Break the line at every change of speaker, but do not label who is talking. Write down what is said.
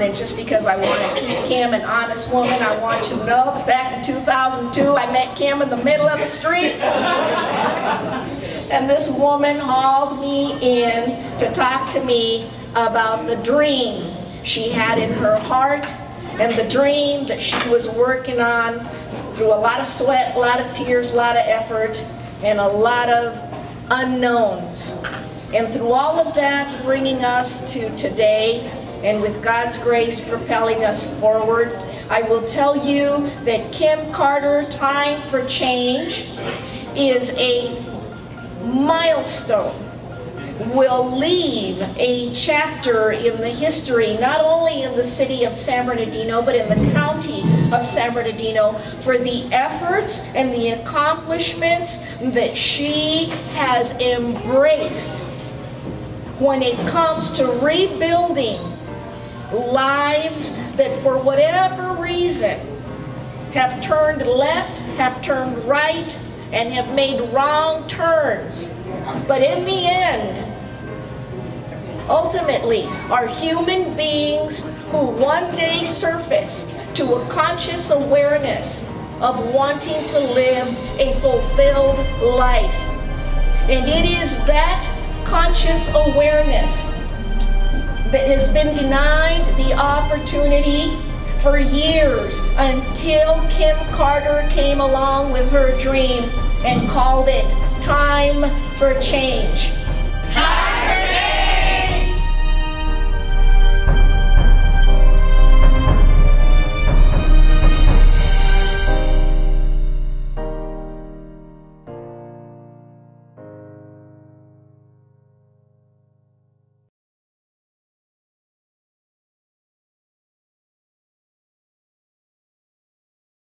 And just because I want to keep Kim an honest woman, I want you to know that back in 2002, I met Kim in the middle of the street. and this woman hauled me in to talk to me about the dream she had in her heart and the dream that she was working on through a lot of sweat, a lot of tears, a lot of effort, and a lot of unknowns. And through all of that, bringing us to today, and with God's grace propelling us forward. I will tell you that Kim Carter Time for Change is a milestone will leave a chapter in the history, not only in the city of San Bernardino, but in the county of San Bernardino for the efforts and the accomplishments that she has embraced when it comes to rebuilding lives that for whatever reason have turned left, have turned right, and have made wrong turns. But in the end, ultimately, are human beings who one day surface to a conscious awareness of wanting to live a fulfilled life. And it is that conscious awareness that has been denied the opportunity for years until Kim Carter came along with her dream and called it Time for Change.